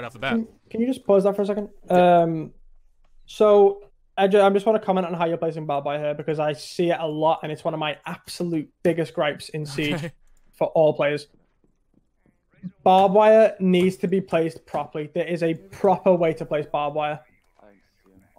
right off the bat. Can, can you just pause that for a second? Um, so I just, I just want to comment on how you're placing barbed wire here because I see it a lot and it's one of my absolute biggest gripes in Siege Okay. for all players. Barbed wire needs to be placed properly. There is a proper way to place barbed wire.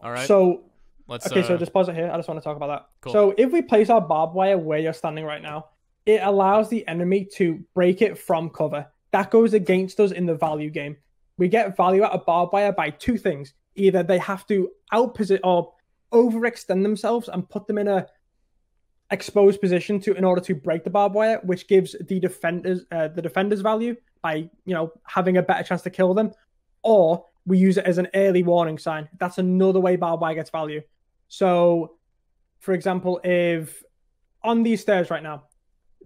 All right. So let's. Okay, so uh, just pause it here. I just want to talk about that. Cool. So if we place our barbed wire where you're standing right now, it allows the enemy to break it from cover. That goes against us in the value game. We get value out of barbed wire by two things. Either they have to outposit or overextend themselves and put them in a exposed position to in order to break the barbed wire, which gives the defenders uh, the defenders value by you know having a better chance to kill them, or we use it as an early warning sign. That's another way barbed wire gets value. So, for example, if on these stairs right now,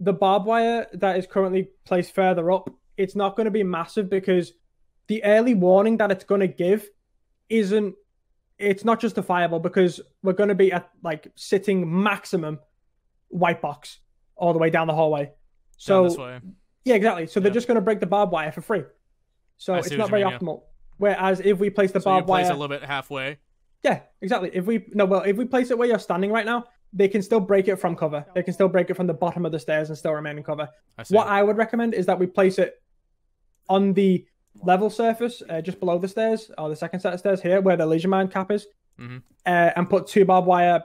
the barbed wire that is currently placed further up, it's not going to be massive because the early warning that it's going to give isn't. It's not justifiable because we're going to be at like sitting maximum white box all the way down the hallway. So this way. yeah, exactly. So they're just going to break the barbed wire for free. So it's not very mean, yeah. optimal. Whereas if we place the So barbed place wire, a little bit halfway. yeah, exactly. If we no, well, if we place it where you're standing right now, they can still break it from cover. They can still break it from the bottom of the stairs and still remain in cover. I see. What I would recommend is that we place it on the level surface, uh, just below the stairs, or the second set of stairs here, where the Lesion Mine cap is, Mhm. uh, and put two barbed wire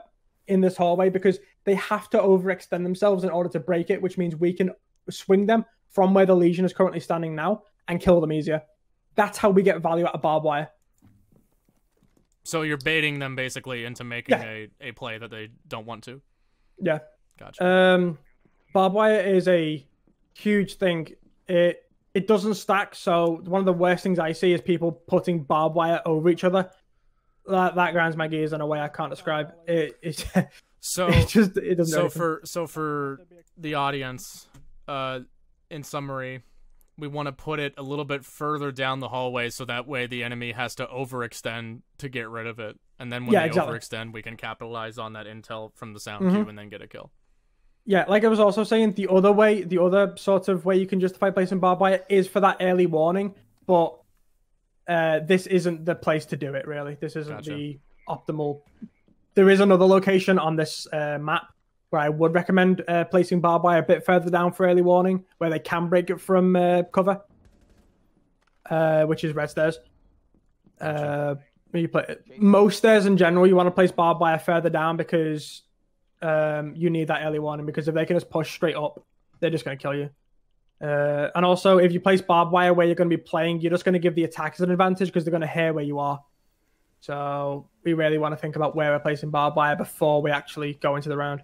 in this hallway because they have to overextend themselves in order to break it, which means we can swing them from where the Lesion is currently standing now and kill them easier. That's how we get value out of barbed wire. So you're baiting them basically into making Yeah. a, a play that they don't want to. Yeah. Gotcha. Um, barbed wire is a huge thing. It it doesn't stack, so one of the worst things I see is people putting barbed wire over each other. That that grinds my gears in a way I can't describe. It it, so it just it doesn't. so for so for the audience, uh, in summary, we want to put it a little bit further down the hallway so that way the enemy has to overextend to get rid of it, and then when Yeah, they exactly. overextend, we can capitalize on that intel from the sound Mhm. cue and then get a kill. Yeah, like I was also saying, the other way, the other sort of way you can justify placing barbed wire is for that early warning, but uh, this isn't the place to do it. Really, this isn't Gotcha. the optimal. There is another location on this uh, map where I would recommend uh, placing barbed wire a bit further down for early warning, where they can break it from uh, cover, uh, which is red stairs. Uh, you play most stairs in general. You want to place barbed wire further down because um, you need that early warning because if they can just push straight up, they're just going to kill you. Uh, and also, if you place barbed wire where you're going to be playing, you're just going to give the attackers an advantage because they're going to hear where you are. So we really want to think about where we're placing barbed wire before we actually go into the round.